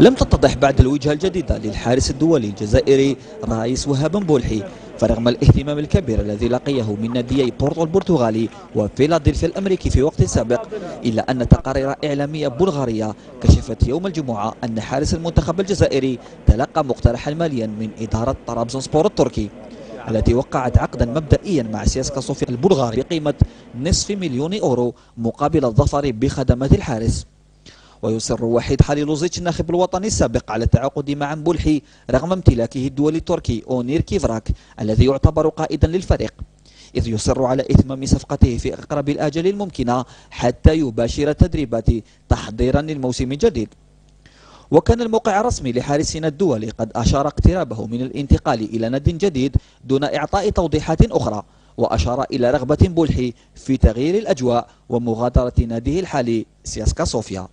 لم تتضح بعد الوجهة الجديدة للحارس الدولي الجزائري رايس وهاب مبولحي فرغم الاهتمام الكبير الذي لقيه من ناديي بورتو البرتغالي وفيلادلفيا الأمريكي في وقت سابق إلا أن تقارير إعلامية بلغارية كشفت يوم الجمعة أن حارس المنتخب الجزائري تلقى مقترحا ماليا من إدارة طرابزون سبور التركي التي وقعت عقدا مبدئيا مع سياسكا صوفيا البلغاري بقيمة نصف مليون اورو مقابل الظفر بخدمات الحارس. ويصر وحيد حليلوزيتش الناخب الوطني السابق على التعاقد مع مبولحي رغم امتلاكه الدولي التركي أونير كيفراك الذي يعتبر قائدا للفريق. إذ يصر على إتمام صفقته في أقرب الآجال الممكنة حتى يباشر التدريبات تحضيرا للموسم الجديد. وكان الموقع الرسمي لحارسنا الدولي قد أشار اقترابه من الانتقال إلى ناد جديد دون إعطاء توضيحات أخرى وأشار إلى رغبة بولحي في تغيير الأجواء ومغادرة ناديه الحالي سياسكا صوفيا.